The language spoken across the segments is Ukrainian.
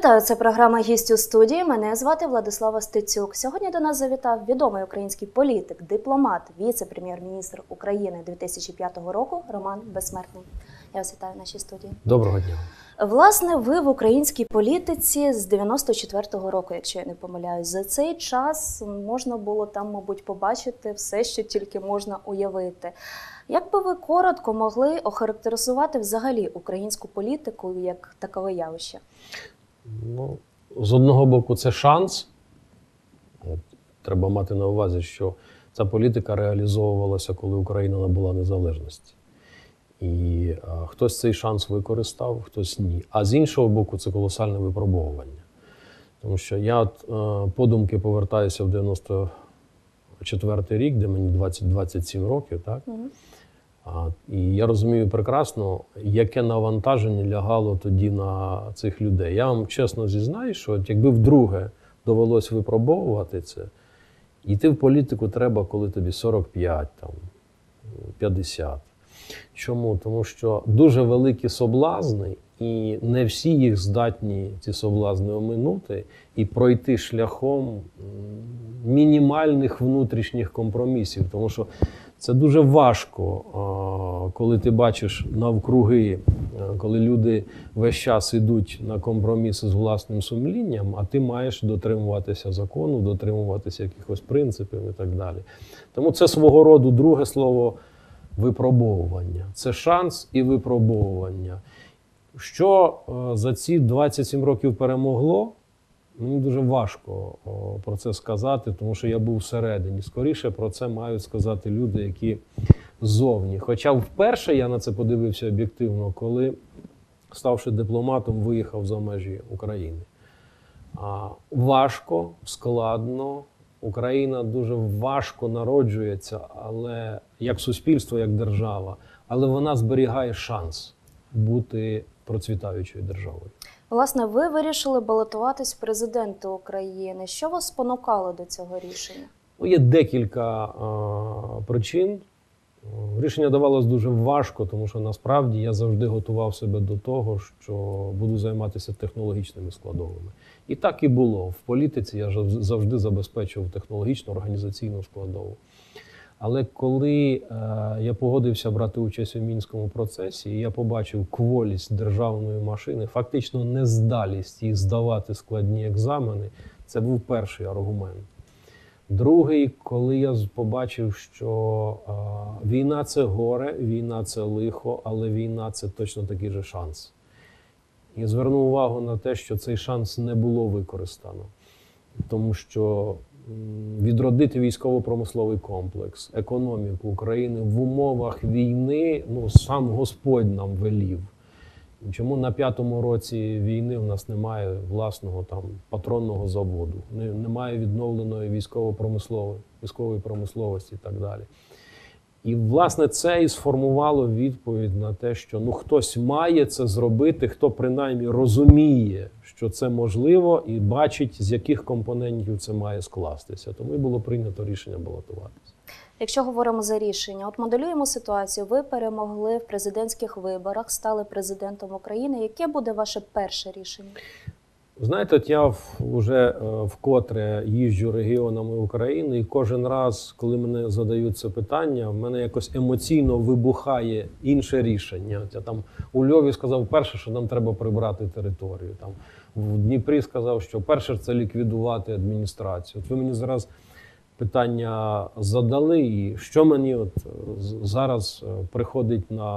Вітаю, це програма «Гість у студії. Мене звати Владислава Стецюк. Сьогодні до нас завітав відомий український політик, дипломат, віце-прем'єр-міністр України 2005 року Роман Безсмертний. Я вас вітаю в нашій студії. Доброго дня. Власне, ви в українській політиці з 94-го року, якщо я не помиляюсь, за цей час можна було там, мабуть, побачити все, що тільки можна уявити. Як би ви коротко могли охарактеризувати взагалі українську політику як такове явище? Ну, з одного боку, це шанс. Треба мати на увазі, що ця політика реалізовувалася, коли Україна набула незалежності. І а, хтось цей шанс використав, хтось ні. А з іншого боку, це колосальне випробовування. Тому що я от, е, подумки повертаюся в 94-й рік, де мені 20-27 років, так? А, І я розумію прекрасно, яке навантаження лягало тоді на цих людей. Я вам чесно зізнаю, що якби вдруге довелось випробовувати це, йти в політику треба, коли тобі 45, там, 50. Чому? Тому що дуже великі соблазни, і не всі їх здатні ці соблазни оминути і пройти шляхом мінімальних внутрішніх компромісів. Тому що це дуже важко, коли ти бачиш навкруги, коли люди весь час ідуть на компроміси з власним сумлінням, а ти маєш дотримуватися закону, дотримуватися якихось принципів і так далі. Тому це свого роду друге слово випробовування. Це шанс і випробовування. Що е, за ці 27 років перемогло, мені дуже важко про це сказати, тому що я був всередині. Скоріше про це мають сказати люди, які ззовні. Хоча вперше я на це подивився об'єктивно, коли, ставши дипломатом, виїхав за межі України. Важко, складно. Україна дуже важко народжується, але як суспільство, як держава, але вона зберігає шанс бути процвітаючою державою. Власне, ви вирішили балотуватись в президенти України. Що вас спонукало до цього рішення? Ну, є декілька а, причин. Рішення давалось дуже важко, тому що насправді я завжди готував себе до того, що буду займатися технологічними складовими. І так і було. В політиці я завжди забезпечував технологічну організаційну складову. Але коли е, я погодився брати участь у мінському процесі, я побачив кволість державної машини, фактично нездалість їх здавати складні екзамени, це був перший аргумент. Другий, коли я побачив, що е, війна це горе, війна це лихо, але війна це точно такий же шанс. І звернув увагу на те, що цей шанс не було використано, тому що відродити військово-промисловий комплекс, економіку України в умовах війни, ну сам Господь нам велів. Чому на п'ятому році війни в нас немає власного там патронного заводу, немає відновленої військово-промислової військової промисловості і так далі. І, власне, це і сформувало відповідь на те, що ну хтось має це зробити, хто принаймні розуміє, що це можливо, і бачить, з яких компонентів це має скластися. Тому і було прийнято рішення балотуватися. Якщо говоримо за рішення, от моделюємо ситуацію. Ви перемогли в президентських виборах, стали президентом України. Яке буде ваше перше рішення? Знаєте, от я вже вкотре їжджу регіонами України, і кожен раз, коли мене задають це питання, в мене якось емоційно вибухає інше рішення. Я там у Львові сказав перше, що нам треба прибрати територію. Там в Дніпрі сказав, що перше це ліквідувати адміністрацію. От ви мені зараз питання задали, і що мені от зараз приходить на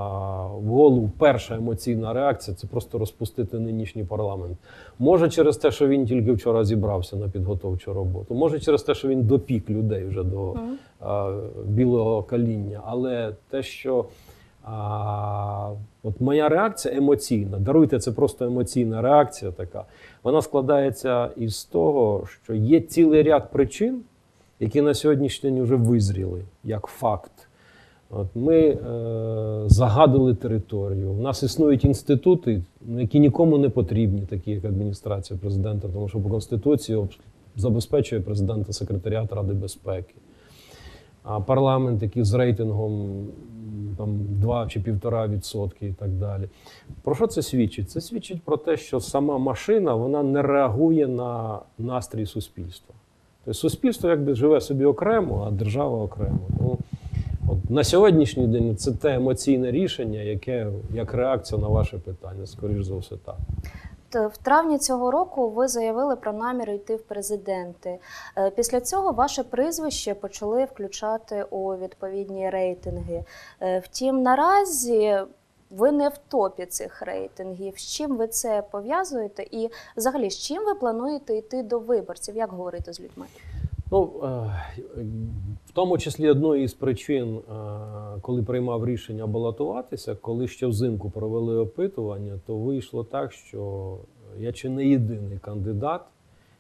голову перша емоційна реакція це просто розпустити нинішній парламент. Може через те, що він тільки вчора зібрався на підготовчу роботу, може через те, що він допік людей вже до mm. а, білого каління, але те, що а, от моя реакція емоційна, даруйте, це просто емоційна реакція така. Вона складається із того, що є цілий ряд причин які на сьогоднішній день вже визріли як факт. От Ми е, загадили територію. У нас існують інститути, які нікому не потрібні, такі як адміністрація президента, тому що по Конституції забезпечує президента секретаріат Ради безпеки. а парламент, який з рейтингом там 2 чи 1,5% відсотки і так далі. Про що це свідчить? Це свідчить про те, що сама машина вона не реагує на настрій суспільства. Тобто суспільство якби живе собі окремо, а держава окремо. Тому от на сьогоднішній день це те емоційне рішення, яке як реакція на ваше питання, скоріш за все, так. В травні цього року ви заявили про намір йти в президенти. Е, Після цього ваше прізвище почали включати у відповідні рейтинги. Е, Втім, наразі ви не в топі цих рейтингів. З чим ви це пов'язуєте? І взагалі, з чим ви плануєте йти до виборців? Як говорити з людьми? Ну, е, в тому числі одною із причин, е, коли приймав рішення балотуватися, коли ще взимку провели опитування, то вийшло так, що я чи не єдиний кандидат,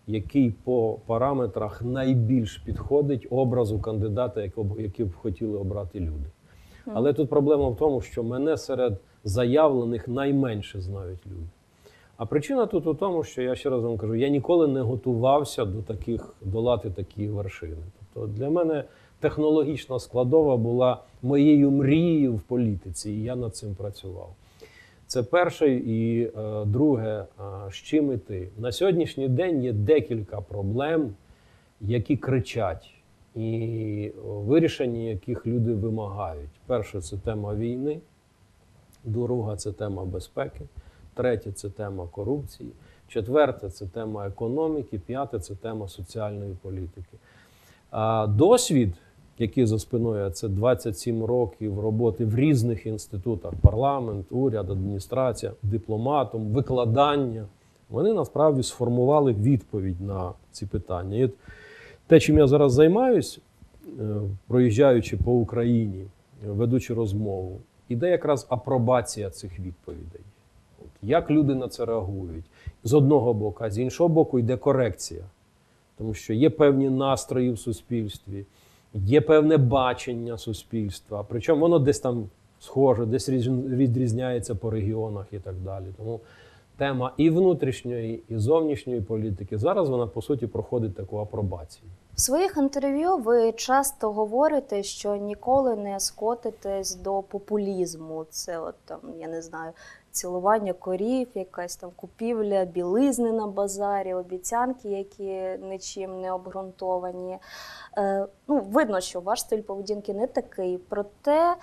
який по параметрах найбільш підходить образу кандидата, якого- б хотіли обрати люди. Але тут проблема в тому, що мене серед заявлених найменше знають люди. А причина тут у тому, що я ще раз вам кажу, я ніколи не готувався до таких долати такі вершини. Тобто для мене технологічна складова була моєю мрією в політиці, і я над цим працював. Це перше. І е, друге, е, з чим іти. На сьогоднішній день є декілька проблем, які кричать, і вирішення яких люди вимагають. Перше це тема війни, друга це тема безпеки, третє це тема корупції, четверте це тема економіки, п'яте це тема соціальної політики. А досвід, який за спиною, це 27 років роботи в різних інститутах: парламент, уряд, адміністрація, дипломатом, викладання. Вони насправді сформували відповідь на ці питання. І те, чим я зараз займаюсь, е, проїжджаючи по Україні, ведучи розмову, іде якраз апробація цих відповідей. От, як люди на це реагують з одного боку, а з іншого боку, йде корекція. Тому що є певні настрої в суспільстві, є певне бачення суспільства. Причому воно десь там схоже, десь відрізняється по регіонах і так далі. Тому тема і внутрішньої, і зовнішньої політики зараз вона по суті проходить таку апробацію. В своїх інтерв'ю ви часто говорите, що ніколи не скотитесь до популізму. Це от там, я не знаю, цілування корів, якась там купівля білизни на базарі, обіцянки, які нічим не обґрунтовані. Е, ну, видно, що ваш стиль поведінки не такий. Проте,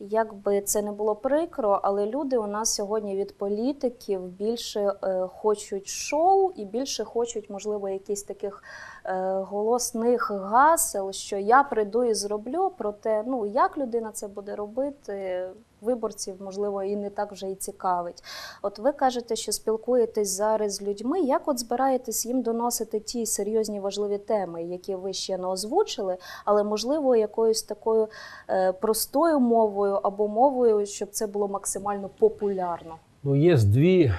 як би це не було прикро, але люди у нас сьогодні від політиків більше е, хочуть шоу і більше хочуть, можливо, якісь таких е, голосних гасел, що я прийду і зроблю. Проте, ну як людина це буде робити, виборців, можливо, і не так вже і цікавить. От ви кажете, що спілкуєтесь зараз з людьми. Як от збираєтесь їм доносити ті серйозні важливі теми, які ви ще не озвучили, але можливо якоюсь такою е, простою мовою або мовою, щоб це було максимально популярно? Ну, є дві,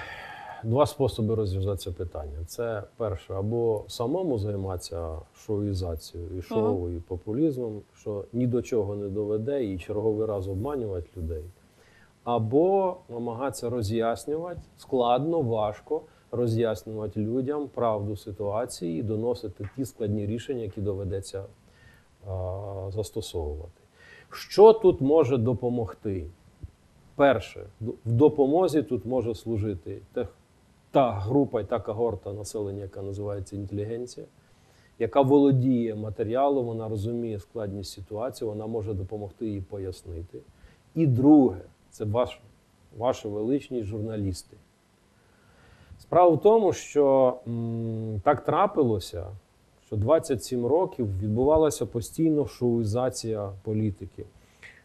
два способи розв'язати це питання. Це перше, або самому займатися шоуізацією і шоу, і популізмом, що ні до чого не доведе і черговий раз обманювати людей. Або намагатися роз'яснювати складно, важко роз'яснювати людям правду ситуації і доносити ті складні рішення, які доведеться застосовувати. Що тут може допомогти? Перше, в допомозі тут може служити та група і та когорта населення, яка називається інтелігенція, яка володіє матеріалом, вона розуміє складність ситуації, вона може допомогти їй пояснити. І друге, це ваш, ваші величні журналісти. Справа в тому, що м, так трапилося, що 27 років відбувалася постійно шоуізація політики.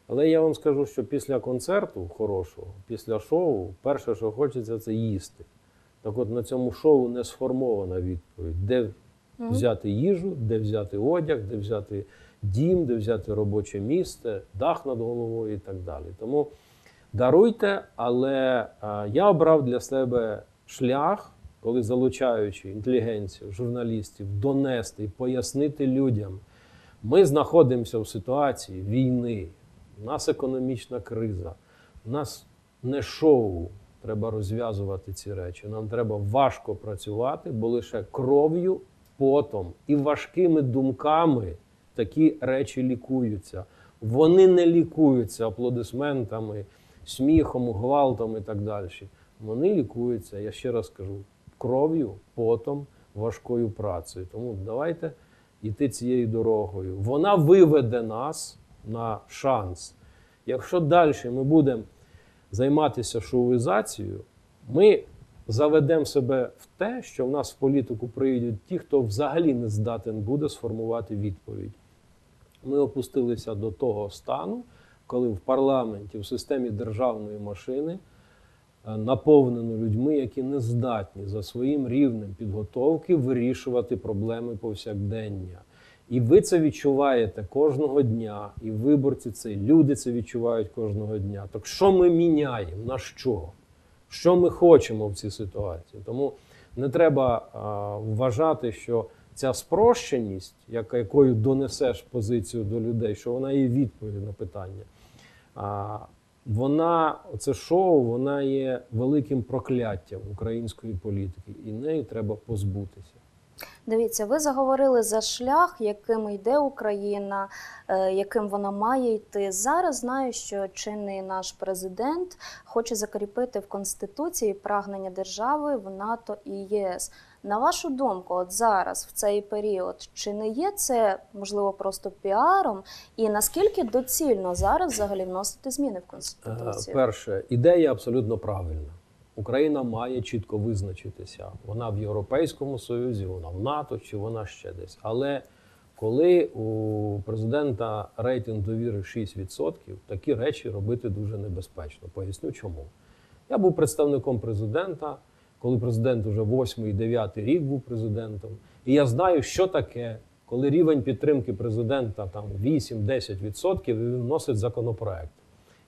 Але я вам скажу, що після концерту хорошого, після шоу, перше, що хочеться, це їсти. Так от на цьому шоу не сформована відповідь, де взяти їжу, де взяти одяг, де взяти дім, де взяти робоче місце, дах над головою і так далі. Тому даруйте, але я обрав для себе шлях, коли залучаючи інтелігенцію, журналістів, донести і пояснити людям, ми знаходимося в ситуації війни, у нас економічна криза, у нас не шоу. Треба розв'язувати ці речі. Нам треба важко працювати, бо лише кров'ю, потом і важкими думками такі речі лікуються. Вони не лікуються аплодисментами, сміхом, гвалтом і так далі. Вони лікуються, я ще раз кажу, кров'ю, потом, важкою працею. Тому давайте йти цією дорогою. Вона виведе нас на шанс. Якщо далі ми будемо займатися шоуізацією, ми заведемо себе в те, що в нас в політику прийдуть ті, хто взагалі не здатен буде сформувати відповідь. Ми опустилися до того стану, коли в парламенті, в системі державної машини е, наповнено людьми, які не здатні за своїм рівнем підготовки вирішувати проблеми повсякдення. І ви це відчуваєте кожного дня, і виборці це, і люди це відчувають кожного дня. Так що ми міняємо? На що? Що ми хочемо в цій ситуації? Тому не треба а, вважати, що ця спрощеність, якою донесеш позицію до людей, що вона є відповідь на питання. А, вона, це шоу, вона є великим прокляттям української політики, і нею треба позбутися. Дивіться, ви заговорили за шлях, яким йде Україна, е, яким вона має йти. Зараз знаю, що чинний наш президент хоче закріпити в Конституції прагнення держави в НАТО і ЄС. На вашу думку, от зараз, в цей період, чи не є це можливо просто піаром? І наскільки доцільно зараз взагалі вносити зміни в Е, Конституцію? Перше, ідея абсолютно правильна. Україна має чітко визначитися. Вона в Європейському Союзі, вона в НАТО чи вона ще десь. Але коли у президента рейтинг довіри 6%, такі речі робити дуже небезпечно. Поясню чому. Я був представником президента, коли президент уже 8-9 рік був президентом. І я знаю, що таке, коли рівень підтримки президента там 8-10%, і він вносить законопроект.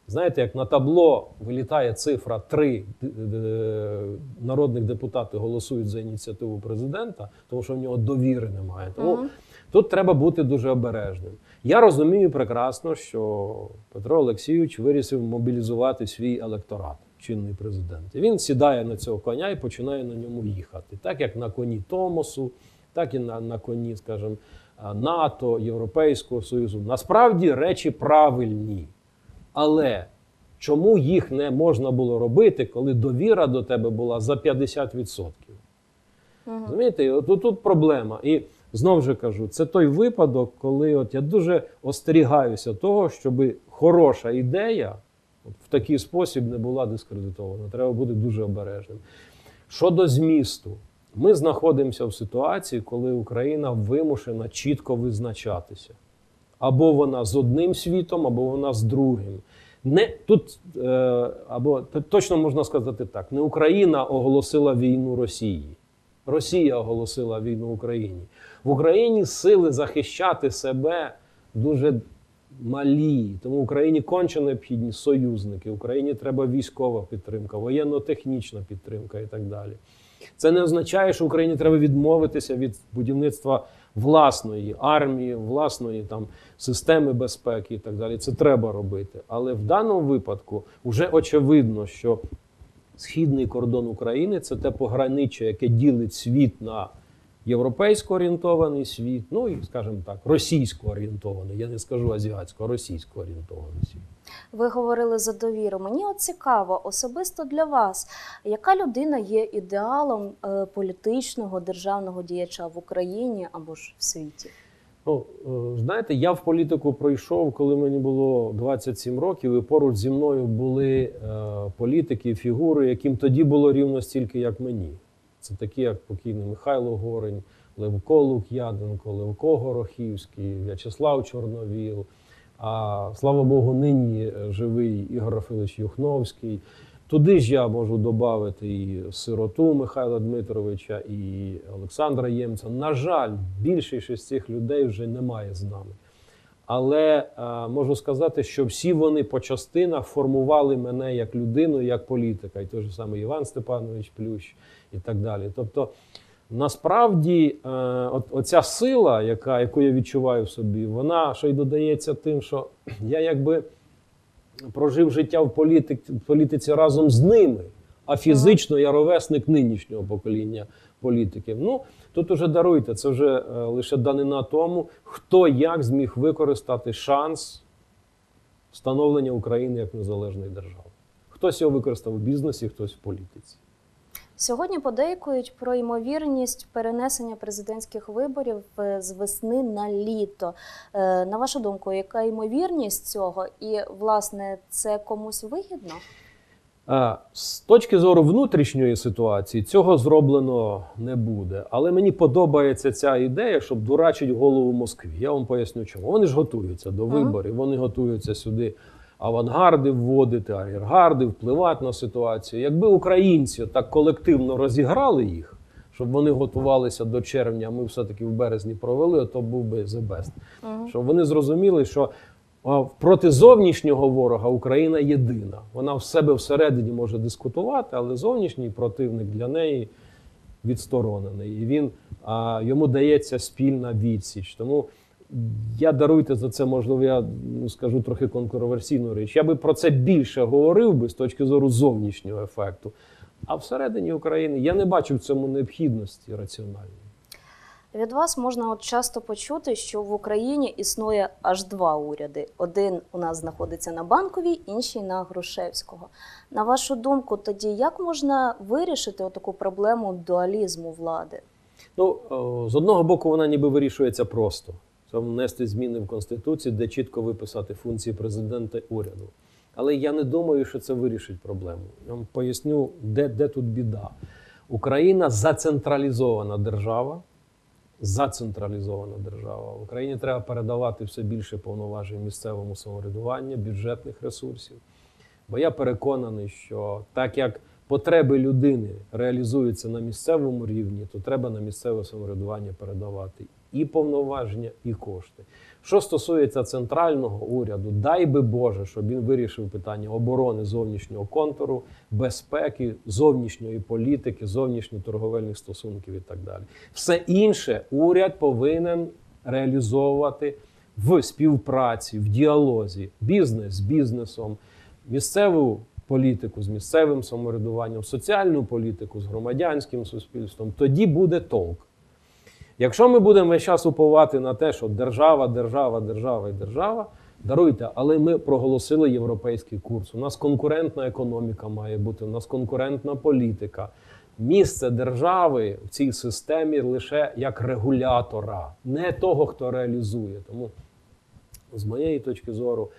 Знаєте, як на табло вилітає цифра 3 д- д- народних депутати голосують за ініціативу президента, тому що в нього довіри немає. Тому Мгм. тут треба бути дуже обережним. Я розумію прекрасно, що Петро Олексійович вирішив мобілізувати свій електорат, чинний президент. І він сідає на цього коня і починає на ньому їхати, так як на коні Томосу, так і на, на коні, скажімо, НАТО, Європейського Союзу. Насправді речі правильні. Але чому їх не можна було робити, коли довіра до тебе була за 50%? Розумієте, от тут, тут проблема. І знову ж кажу, це той випадок, коли от я дуже остерігаюся того, щоб хороша ідея в такий спосіб не була дискредитована. Треба бути дуже обережним. Щодо змісту, ми знаходимося в ситуації, коли Україна вимушена чітко визначатися. Або вона з одним світом, або вона з другим. Не тут е, або точно можна сказати так: не Україна оголосила війну Росії. Росія оголосила війну Україні. В Україні сили захищати себе дуже малі. Тому Україні конче необхідні союзники. Україні треба військова підтримка, воєнно-технічна підтримка і так далі. Це не означає, що Україні треба відмовитися від будівництва власної армії, власної там системи безпеки і так далі. Це треба робити. Але в даному випадку вже очевидно, що східний кордон України це те пограниччя, яке ділить світ на європейсько орієнтований світ, ну і, скажімо так, російсько орієнтований. Я не скажу азіатсько, а російсько орієнтований світ. Ви говорили за довіру. Мені от цікаво, особисто для вас, яка людина є ідеалом е, політичного державного діяча в Україні або ж в світі? Ну, е, знаєте, я в політику пройшов, коли мені було 27 років, і поруч зі мною були е, політики, фігури, яким тоді було рівно стільки, як мені. Це такі, як покійний Михайло Горень, Левко Лук'яденко, Левко Горохівський, В'ячеслав Чорновіл. А слава Богу, нині е, живий Ігор Рафилович Юхновський. Туди ж я можу додати і сироту Михайла Дмитровича, і Олександра Ємця. На жаль, більшість з цих людей вже немає з нами. Але е, можу сказати, що всі вони по частинах формували мене як людину, як політика, і той же самий Іван Степанович Плющ і так далі. Тобто, насправді, е, от, оця сила, яка, яку я відчуваю в собі, вона ще й додається тим, що я якби прожив життя в політик, в політиці разом з ними, а фізично я ровесник нинішнього покоління політиків. Ну тут уже даруйте, це вже е, лише данина тому, хто як зміг використати шанс встановлення України як незалежної держави. Хтось його використав у бізнесі, хтось в політиці. Сьогодні подейкують про ймовірність перенесення президентських виборів е, з весни на літо. Е, На вашу думку, яка ймовірність цього? І власне це комусь вигідно? З точки зору внутрішньої ситуації цього зроблено не буде. Але мені подобається ця ідея, щоб дурачить голову Москві. Я вам поясню, чому. Вони ж готуються до Ага. виборів, вони готуються сюди авангарди вводити, ар'єргарди, впливати на ситуацію. Якби українці так колективно розіграли їх, щоб вони готувалися до червня, а ми все-таки в березні провели, то був би the best. Щоб вони зрозуміли, що проти зовнішнього ворога Україна єдина. Вона в себе всередині може дискутувати, але зовнішній противник для неї відсторонений. І він а, йому дається спільна відсіч. Тому я даруйте за це, можливо, я ну, скажу трохи контроверсійну річ. Я би про це більше говорив би з точки зору зовнішнього ефекту. А всередині України я не бачу в цьому необхідності раціональної. Від вас можна от часто почути, що в Україні існує аж два уряди. Один у нас знаходиться на банковій, інший на Грушевського. На вашу думку, тоді як можна вирішити таку проблему дуалізму влади? Ну, з одного боку, вона ніби вирішується просто. Це внести зміни в Конституцію, де чітко виписати функції президента уряду. Але я не думаю, що це вирішить проблему. Я вам поясню, де, де тут біда. Україна зацентралізована держава. Зацентралізована держава. В Україні треба передавати все більше повноважень місцевому самоврядуванню, бюджетних ресурсів. Бо я переконаний, що так як потреби людини реалізуються на місцевому рівні, то треба на місцеве самоврядування передавати і повноваження, і кошти. Що стосується центрального уряду, дай би Боже, щоб він вирішив питання оборони зовнішнього контуру, безпеки, зовнішньої політики, зовнішньоторговельних стосунків і так далі. Все інше уряд повинен реалізовувати в співпраці, в діалозі, бізнес з бізнесом, місцеву політику з місцевим самоврядуванням, соціальну політику з громадянським суспільством. Тоді буде толк. Якщо ми будемо весь час уповати на те, що держава, держава, держава і держава, даруйте, але ми проголосили європейський курс. У нас конкурентна економіка має бути, у нас конкурентна політика. Місце держави в цій системі лише як регулятора, не того, хто реалізує. Тому, з моєї точки зору,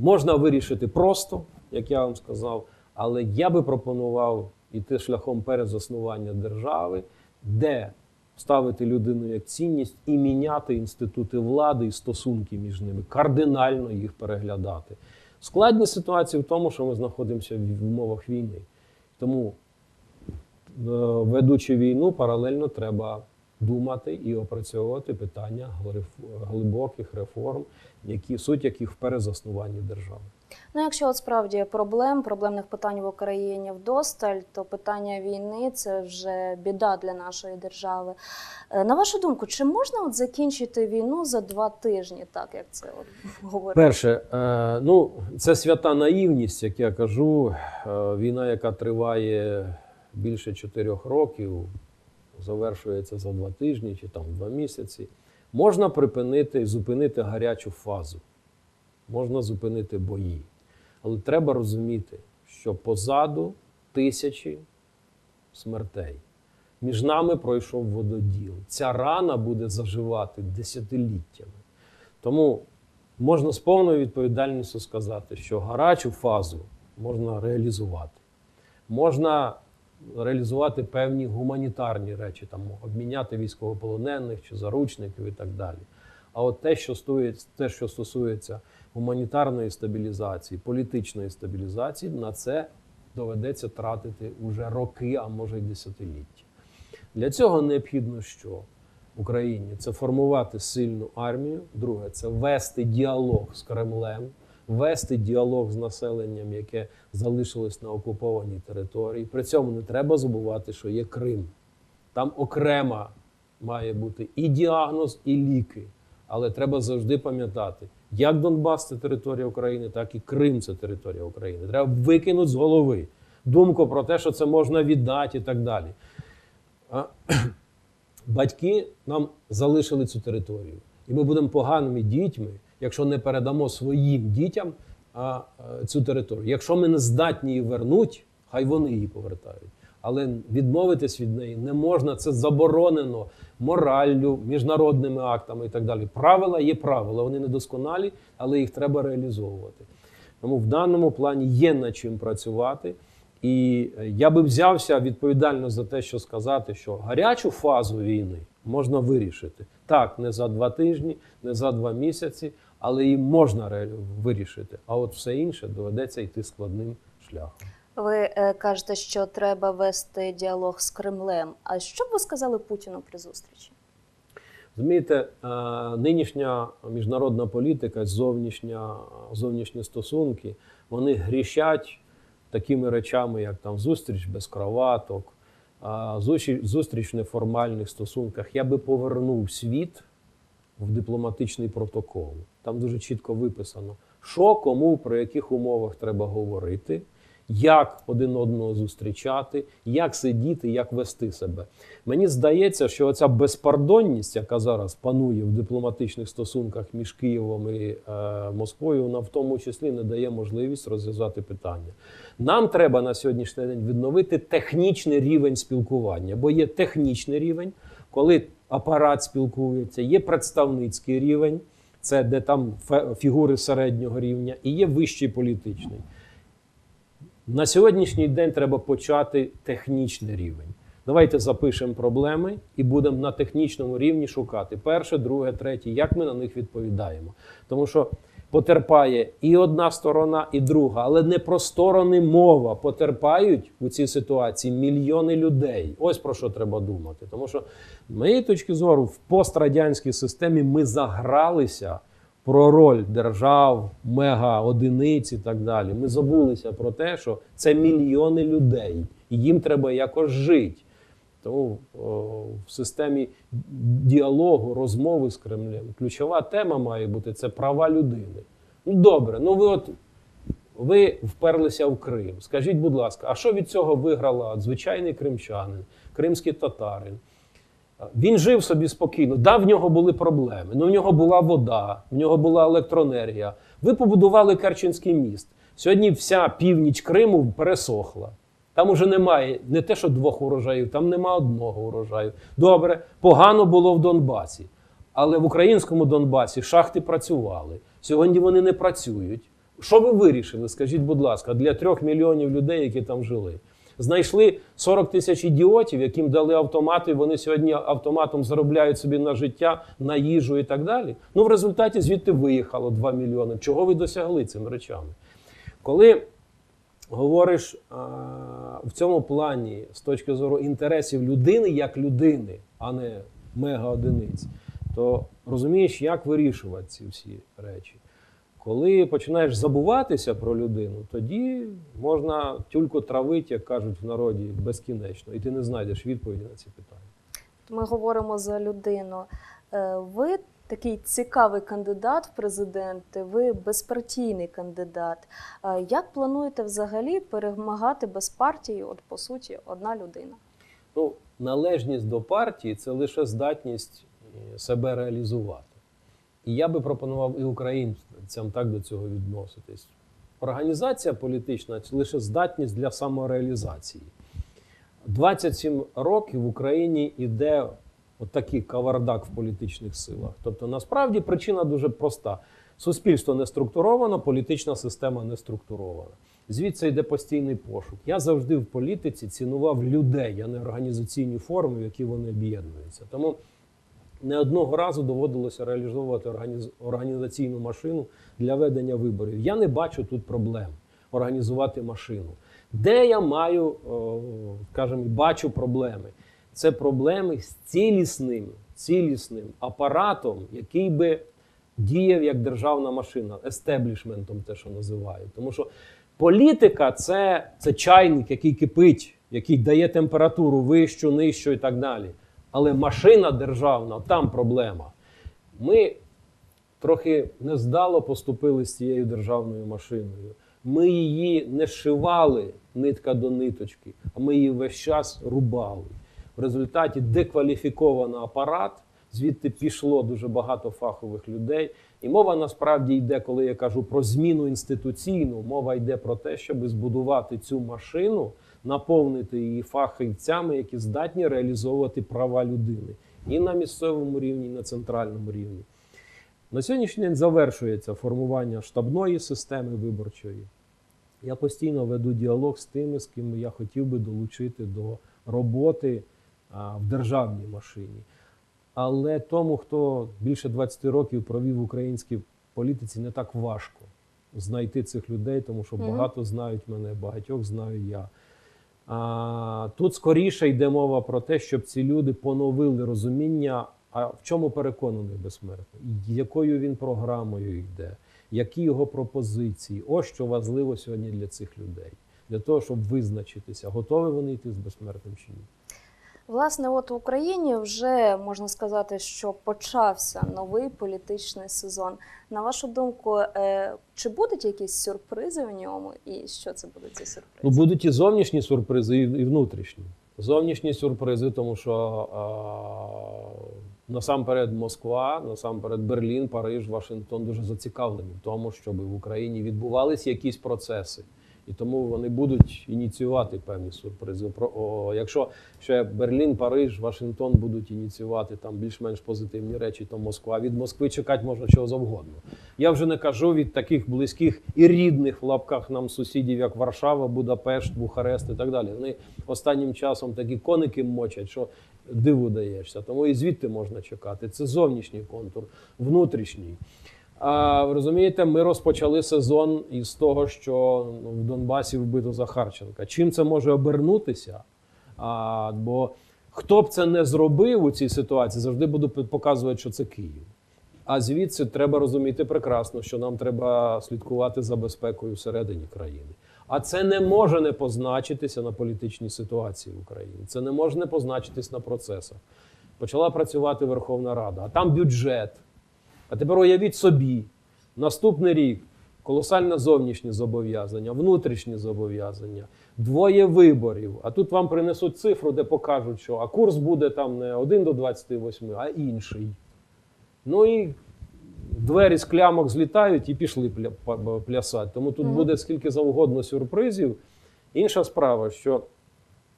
можна вирішити просто, як я вам сказав, але я би пропонував іти шляхом перезаснування держави, де ставити людину як цінність і міняти інститути влади і стосунки між ними, кардинально їх переглядати. Складність ситуації в тому, що ми знаходимося в умовах війни. Тому, е, ведучи війну, паралельно треба думати і опрацьовувати питання глибоких реформ, які суть яких в перезаснуванні держави. Ну, якщо от справді проблем, проблемних питань в Україні вдосталь, то питання війни це вже біда для нашої держави. Е, На вашу думку, чи можна от закінчити війну за два тижні, так як це говорить? Перше, е, ну це свята наївність, як я кажу. Е, війна, яка триває більше чотирьох років, завершується за два тижні чи там два місяці. Можна припинити, зупинити гарячу фазу, можна зупинити бої. Але треба розуміти, що позаду тисячі смертей. Між нами пройшов вододіл. Ця рана буде заживати десятиліттями. Тому можна з повною відповідальністю сказати, що гарячу фазу можна реалізувати. Можна реалізувати певні гуманітарні речі, там обміняти військовополонених чи заручників і так далі. А от те, що стосується, те, що стосується гуманітарної стабілізації, політичної стабілізації, на це доведеться тратити уже роки, а може й десятиліття. Для цього необхідно що? Україні це формувати сильну армію. Друге, це вести діалог з Кремлем, вести діалог з населенням, яке залишилось на окупованій території. При цьому не треба забувати, що є Крим. Там окрема має бути і діагноз, і ліки. Але треба завжди пам'ятати, як Донбас це територія України, так і Крим це територія України. Треба викинути з голови думку про те, що це можна віддати і так далі. а, батьки нам залишили цю територію. І ми будемо поганими дітьми, якщо не передамо своїм дітям а, а, цю територію. Якщо ми не здатні її вернути, хай вони її повертають. Але відмовитись від неї не можна, це заборонено мораллю, міжнародними актами і так далі. Правила є правила, вони недосконалі, але їх треба реалізовувати. Тому в даному плані є над чим працювати. І е, я би взявся відповідально за те, що сказати, що гарячу фазу війни можна вирішити. Так, не за два тижні, не за два місяці, але її можна вирішити. А от все інше доведеться йти складним шляхом. Ви е, кажете, що треба вести діалог з Кремлем. А що б ви сказали Путіну при зустрічі? Розумієте, е, нинішня міжнародна політика, зовнішня, зовнішні стосунки, вони грішать такими речами, як там зустріч без кроваток, зустріч- зустріч в неформальних стосунках. Я би повернув світ в дипломатичний протокол. Там дуже чітко виписано, що кому про яких умовах треба говорити, як один одного зустрічати, як сидіти, як вести себе. Мені здається, що оця безпардонність, яка зараз панує в дипломатичних стосунках між Києвом і е, Москвою, вона в тому числі не дає можливість розв'язати питання. Нам треба на сьогоднішній день відновити технічний рівень спілкування, бо є технічний рівень, коли апарат спілкується, є представницький рівень, це де там фігури середнього рівня, і є вищий політичний. На сьогоднішній день треба почати технічний рівень. Давайте запишемо проблеми і будемо на технічному рівні шукати перше, друге, третє, як ми на них відповідаємо. Тому що потерпає і одна сторона, і друга, але не про сторони мова. Потерпають у цій ситуації мільйони людей. Ось про що треба думати. Тому що, з моєї точки зору, в пострадянській системі ми загралися про роль держав, мега-одиниць і так далі. Ми забулися про те, що це мільйони людей, і їм треба якось жити. Тому в системі діалогу, розмови з Кремлем ключова тема має бути це права людини. Ну добре, ну ви от ви вперлися в Крим. Скажіть, будь ласка, а що від цього виграла звичайний кримчанин, кримський татарин? Він жив собі спокійно. Да, в нього були проблеми. Ну, в нього була вода, в нього була електроенергія. Ви побудували Керченський міст. Сьогодні вся північ Криму пересохла. Там уже немає не те, що двох урожаїв, там нема одного урожаю. Добре, погано було в Донбасі. Але в українському Донбасі шахти працювали. Сьогодні вони не працюють. Що ви вирішили? Скажіть, будь ласка, для трьох мільйонів людей, які там жили? Знайшли 40 тисяч ідіотів, яким дали автомати, вони сьогодні автоматом заробляють собі на життя, на їжу і так далі. Ну, в результаті звідти виїхало 2 мільйони. Чого ви досягли цими речами? Коли говориш а, в цьому плані з точки зору інтересів людини як людини, а не мега-одиниць, то розумієш, як вирішувати ці всі речі. Коли починаєш забуватися про людину, тоді можна тюльку травити, як кажуть в народі, безкінечно, і ти не знайдеш відповіді на ці питання. Ми говоримо за людину. Е, Ви такий цікавий кандидат в президенти, ви безпартійний кандидат. Е, Як плануєте взагалі перемагати без партії, от по суті, одна людина? Ну, належність до партії це лише здатність себе реалізувати. І я би пропонував і українцям так до цього відноситись. Організація політична це лише здатність для самореалізації. 27 років в Україні йде отакий кавардак в політичних силах. Тобто, насправді причина дуже проста: суспільство не структуровано, політична система не структурована. Звідси йде постійний пошук. Я завжди в політиці цінував людей, а не організаційні форми, в які вони об'єднуються. Тому не одного разу доводилося реалізовувати організаційну машину для ведення виборів. Я не бачу тут проблем організувати машину. Де я маю, скажімо, бачу проблеми? Це проблеми з цілісним, цілісним апаратом, який би діяв як державна машина, естеблішментом, те, що називають. Тому що політика це, це чайник, який кипить, який дає температуру вищу, нижчу і так далі. Але машина державна, там проблема. Ми трохи нездало поступили з цією державною машиною. Ми її не шивали нитка до ниточки, а ми її весь час рубали. В результаті декваліфіковано апарат, звідти пішло дуже багато фахових людей. І мова насправді йде, коли я кажу про зміну інституційну, мова йде про те, щоб збудувати цю машину, наповнити її фахівцями, які здатні реалізовувати права людини і на місцевому рівні, і на центральному рівні. На сьогоднішній день завершується формування штабної системи виборчої. Я постійно веду діалог з тими, з ким я хотів би долучити до роботи в державній машині. Але тому, хто більше 20 років провів в українській політиці, не так важко знайти цих людей, тому що багато знають мене, багатьох знаю я. Тут скоріше йде мова про те, щоб ці люди поновили розуміння, а в чому переконаний безсмертний, якою він програмою йде, які його пропозиції. Ось що важливо сьогодні для цих людей, для того, щоб визначитися, готові вони йти з безсмертним чи ні. Власне, от в Україні вже можна сказати, що почався новий політичний сезон. На вашу думку, е, чи будуть якісь сюрпризи в ньому, і що це будуть ці сюрпризи? Ну, будуть і зовнішні сюрпризи, і внутрішні. Зовнішні сюрпризи, тому що а, насамперед Москва, насамперед Берлін, Париж, Вашингтон дуже зацікавлені в тому, щоб в Україні відбувалися якісь процеси. І тому вони будуть ініціювати певні сюрпризи. Якщо ще Берлін, Париж, Вашингтон будуть ініціювати там більш-менш позитивні речі, то Москва від Москви чекати можна чого завгодно. Я вже не кажу від таких близьких і рідних в лапках нам сусідів, як Варшава, Будапешт, Бухарест і так далі. Вони останнім часом такі коники мочать, що диву даєшся. Тому і звідти можна чекати. Це зовнішній контур, внутрішній. Розумієте, ми розпочали сезон із того, що ну, в Донбасі вбито Захарченка. Чим це може обернутися? А, бо хто б це не зробив у цій ситуації, завжди буду показувати, що це Київ. А звідси треба розуміти прекрасно, що нам треба слідкувати за безпекою всередині країни. А це не може не позначитися на політичній ситуації в Україні. Це не може не позначитись на процесах. Почала працювати Верховна Рада, а там бюджет. А тепер уявіть собі, наступний рік колосальне зовнішні зобов'язання, внутрішні зобов'язання, двоє виборів. А тут вам принесуть цифру, де покажуть, що а курс буде там не 1 до 28, а інший. Ну і двері з клямок злітають і пішли плясати. Тому тут буде скільки завгодно сюрпризів. Інша справа, що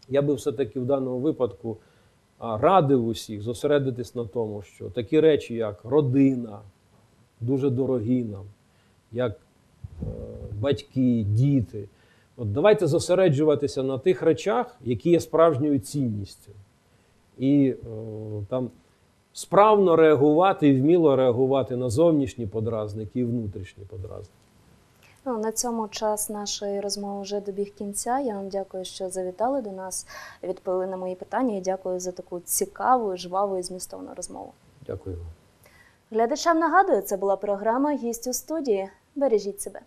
я би все-таки в даному випадку радив усіх зосередитись на тому, що такі речі, як родина, дуже дорогі нам, як е, батьки, діти. От давайте зосереджуватися на тих речах, які є справжньою цінністю. І е, там справно реагувати і вміло реагувати на зовнішні подразники і внутрішні подразники. Ну, На цьому час нашої розмови вже добіг кінця. Я вам дякую, що завітали до нас, відповіли на мої питання і дякую за таку цікаву, жваву і змістовну розмову. Дякую. Глядачам нагадую, це була програма Гість у студії. Бережіть себе.